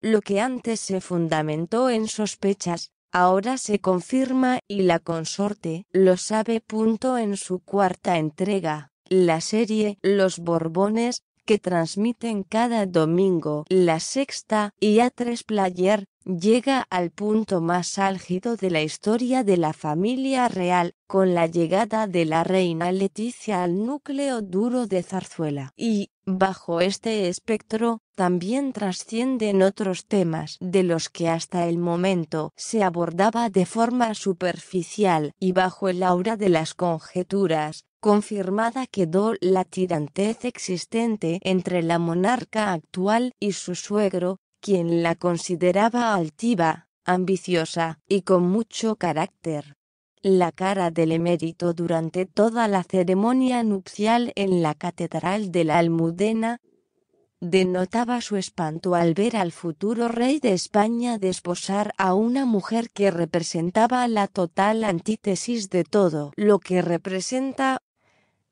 Lo que antes se fundamentó en sospechas, ahora se confirma y la consorte lo sabe. Punto en su cuarta entrega, la serie Los Borbones, que transmiten cada domingo la sexta y A3 Player, llega al punto más álgido de la historia de la familia real, con la llegada de la reina Leticia al núcleo duro de Zarzuela. Y, bajo este espectro, también trascienden otros temas de los que hasta el momento se abordaba de forma superficial y bajo el aura de las conjeturas, confirmada quedó la tirantez existente entre la monarca actual y su suegro, quien la consideraba altiva, ambiciosa y con mucho carácter. La cara del emérito durante toda la ceremonia nupcial en la Catedral de la Almudena denotaba su espanto al ver al futuro rey de España desposar a una mujer que representaba la total antítesis de todo lo que representa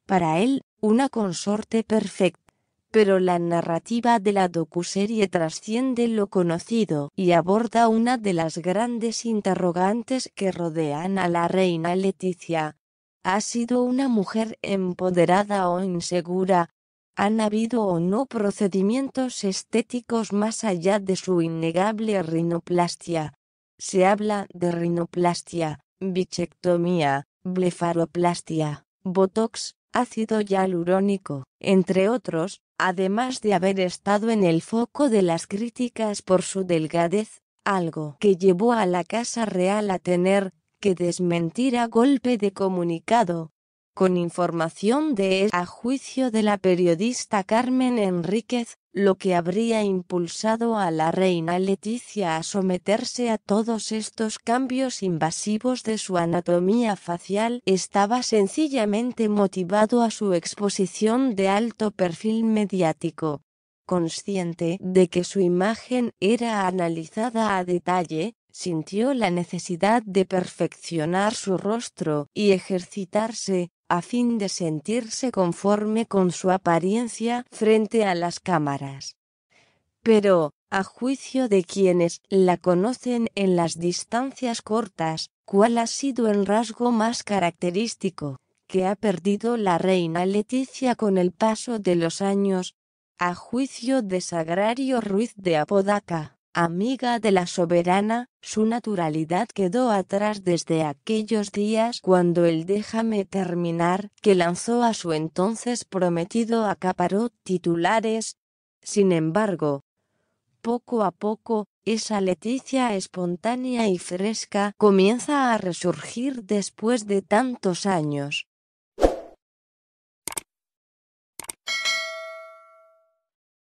para él una consorte perfecta pero la narrativa de la docuserie trasciende lo conocido y aborda una de las grandes interrogantes que rodean a la reina Leticia. ¿Ha sido una mujer empoderada o insegura? ¿Han habido o no procedimientos estéticos más allá de su innegable rinoplastia? Se habla de rinoplastia, bichectomía, blefaroplastia, botox, ácido hialurónico, entre otros, además de haber estado en el foco de las críticas por su delgadez, algo que llevó a la Casa Real a tener que desmentir a golpe de comunicado. Con información de a juicio de la periodista Carmen Enríquez, lo que habría impulsado a la reina Leticia a someterse a todos estos cambios invasivos de su anatomía facial estaba sencillamente motivado a su exposición de alto perfil mediático. Consciente de que su imagen era analizada a detalle, sintió la necesidad de perfeccionar su rostro y ejercitarse, a fin de sentirse conforme con su apariencia frente a las cámaras. Pero, a juicio de quienes la conocen en las distancias cortas, ¿cuál ha sido el rasgo más característico que ha perdido la reina Leticia con el paso de los años? A juicio de Sagrario Ruiz de Apodaca amiga de la soberana, su naturalidad quedó atrás desde aquellos días cuando el déjame terminar que lanzó a su entonces prometido acaparó titulares. Sin embargo, poco a poco, esa Leticia espontánea y fresca comienza a resurgir después de tantos años.